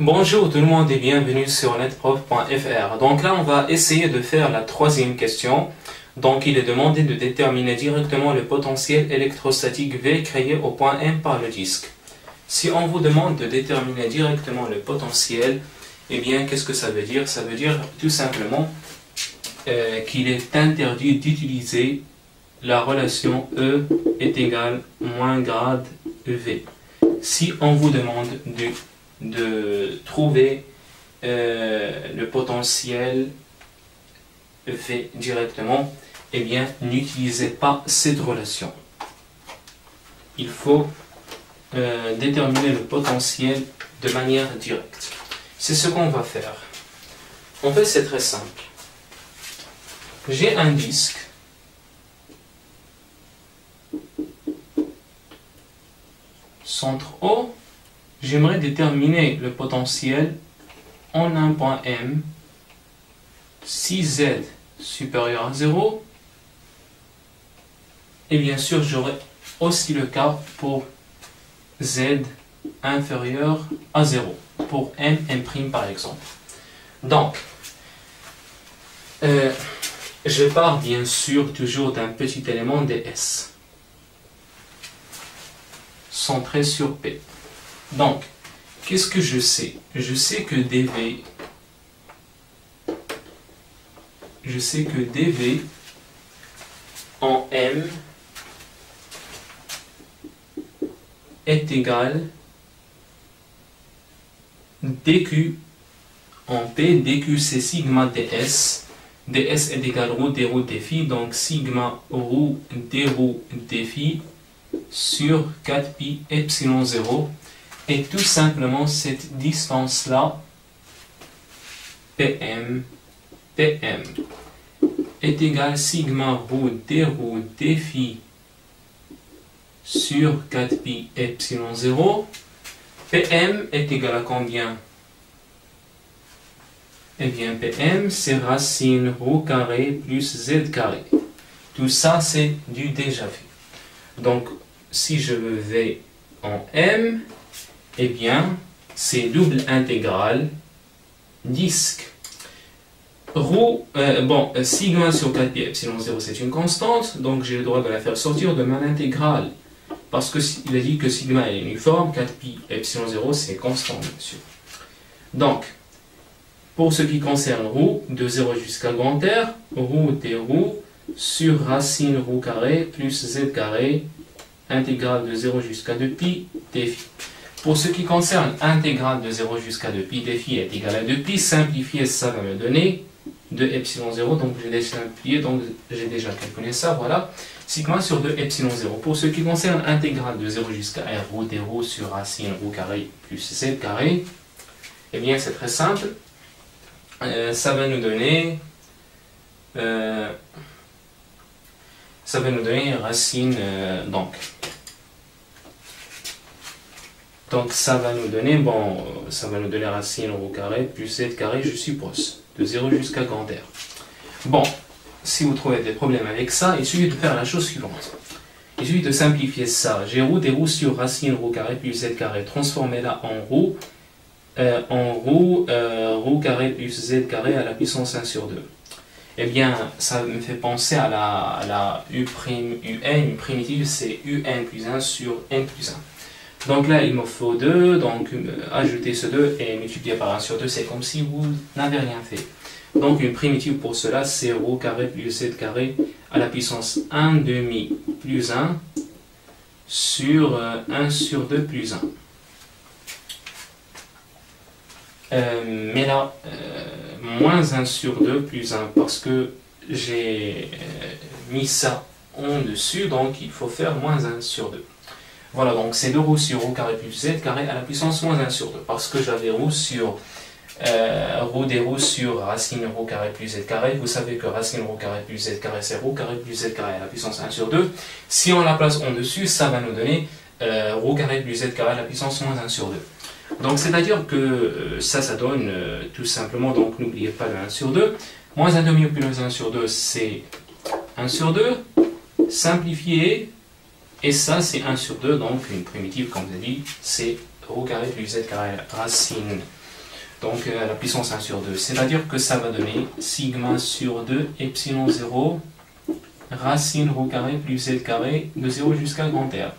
Bonjour tout le monde et bienvenue sur netprof.fr. Donc là, on va essayer de faire la troisième question. Donc il est demandé de déterminer directement le potentiel électrostatique V créé au point M par le disque. Si on vous demande de déterminer directement le potentiel, eh bien qu'est-ce que ça veut dire? Ça veut dire tout simplement euh, qu'il est interdit d'utiliser la relation E est égal moins grade V. Si on vous demande de de trouver euh, le potentiel fait directement, eh bien, n'utilisez pas cette relation. Il faut euh, déterminer le potentiel de manière directe. C'est ce qu'on va faire. En fait, c'est très simple. J'ai un disque. Centre O j'aimerais déterminer le potentiel en un point M si Z supérieur à 0 et bien sûr j'aurai aussi le cas pour Z inférieur à 0 pour M, M' par exemple. Donc, euh, je pars bien sûr toujours d'un petit élément ds centré sur P. Donc, qu'est-ce que je sais? Je sais que dv, je sais que dv en m est égal dq en p dq c'est sigma ds. ds est égal rho d rho d phi donc sigma rho d rho d phi sur 4 pi epsilon 0 et tout simplement, cette distance-là, PM, PM, est égale sigma root d root d phi sur 4 pi epsilon 0. PM est égal à combien? Eh bien, PM, c'est racine rho carré plus z carré. Tout ça, c'est du déjà vu. Donc, si je vais en M, eh bien, c'est double intégrale disque. Rho, euh, bon, euh, sigma sur 4 pi epsilon 0, c'est une constante, donc j'ai le droit de la faire sortir de ma intégrale. Parce qu'il a dit que sigma est uniforme, 4 pi epsilon 0, c'est constant, bien sûr. Donc, pour ce qui concerne rho, de 0 jusqu'à grand R, rho des rho sur racine rho carré plus z carré, intégrale de 0 jusqu'à 2 pi dphi pour ce qui concerne intégrale de 0 jusqu'à 2 pi, phi est égal à 2 pi, simplifier ça va me donner 2 epsilon 0, donc j'ai déjà simplifié, donc j'ai déjà calculé ça, voilà. Sigma sur 2 epsilon 0. Pour ce qui concerne intégrale de 0 jusqu'à r rho d rho sur racine rho carré plus z carré, eh bien c'est très simple. Euh, ça va nous donner... Euh, ça va nous donner racine, euh, donc donc ça va nous donner, bon, ça va nous donner racine au carré plus 7 carré, je suppose, de 0 jusqu'à grand R. Bon, si vous trouvez des problèmes avec ça, il suffit de faire la chose suivante. Il suffit de simplifier ça. J'ai roue des roues sur racine roue carré plus z carré. Transformez-la en roue, euh, en roue, euh, roue carré plus z carré à la puissance 1 sur 2. Eh bien, ça me fait penser à la, à la U', UN, une primitive, c'est UN plus 1 sur N plus 1. Donc là, il me faut 2, donc euh, ajouter ce 2 et multiplier par 1 sur 2, c'est comme si vous n'avez rien fait. Donc une primitive pour cela, c'est ρ carré plus 7 carré à la puissance 1 demi plus 1 sur 1 euh, sur 2 plus 1. Euh, mais là, moins 1 sur 2 plus 1 parce que j'ai mis ça en dessus, donc il faut faire moins 1 sur 2. Voilà, donc c'est 2 roues sur ρ carré plus z carré à la puissance moins 1 sur 2. Parce que j'avais ρ sur euh, ρ des roues sur racine ρ carré plus z carré. Vous savez que racine ρ carré plus z carré, c'est ρ carré plus z carré à la puissance 1 sur 2. Si on la place en dessus, ça va nous donner euh, ρ carré plus z carré à la puissance moins 1 sur 2. Donc c'est-à-dire que euh, ça, ça donne euh, tout simplement, donc n'oubliez pas le 1 sur 2. Moins 1 demi plus 1 sur 2, c'est 1 sur 2. Simplifié, et ça, c'est 1 sur 2, donc une primitive, comme je l'ai dit, c'est ρ carré plus z carré racine donc euh, la puissance 1 sur 2. C'est-à-dire que ça va donner sigma sur 2 epsilon 0 racine rho carré plus z carré de 0 jusqu'à grand R.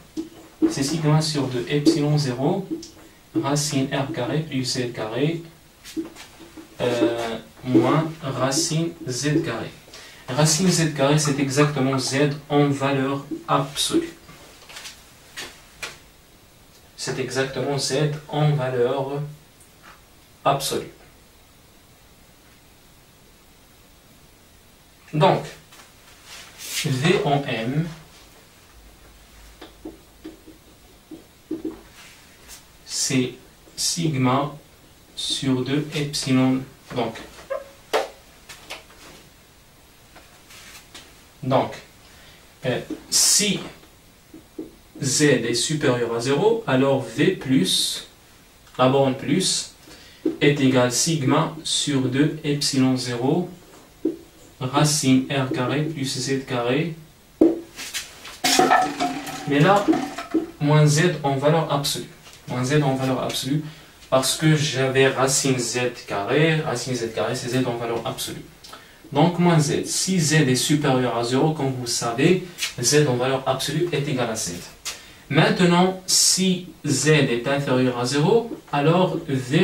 C'est sigma sur 2 epsilon 0 racine r carré plus z carré euh, moins racine z carré. Racine z carré, c'est exactement z en valeur absolue. C'est exactement z en valeur absolue. Donc, V en M c'est sigma sur 2 epsilon. Donc, donc euh, si z est supérieur à 0, alors v plus, la borne plus, est égal sigma sur 2 epsilon 0 racine r carré plus z carré. Mais là, moins z en valeur absolue. Moins z en valeur absolue parce que j'avais racine z carré. Racine z carré, c'est z en valeur absolue. Donc moins z. Si z est supérieur à 0, comme vous savez, z en valeur absolue est égal à z. Maintenant, si z est inférieur à 0, alors v-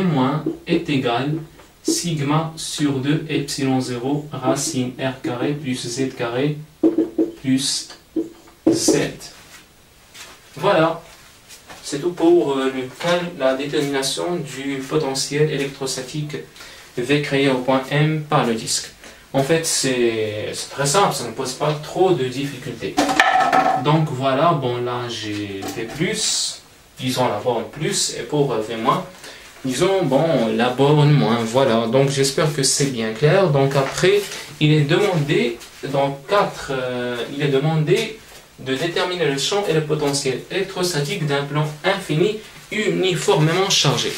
est égal sigma sur 2 epsilon 0 racine r carré plus z carré plus z. Voilà, c'est tout pour euh, la détermination du potentiel électrostatique V créé au point M par le disque. En fait, c'est très simple, ça ne pose pas trop de difficultés. Donc voilà, bon là j'ai plus, disons la borne plus, et pour euh, V-, disons bon la borne moins, voilà. Donc j'espère que c'est bien clair. Donc après, il est demandé, dans 4, il est demandé de déterminer le champ et le potentiel électrostatique d'un plan infini uniformément chargé.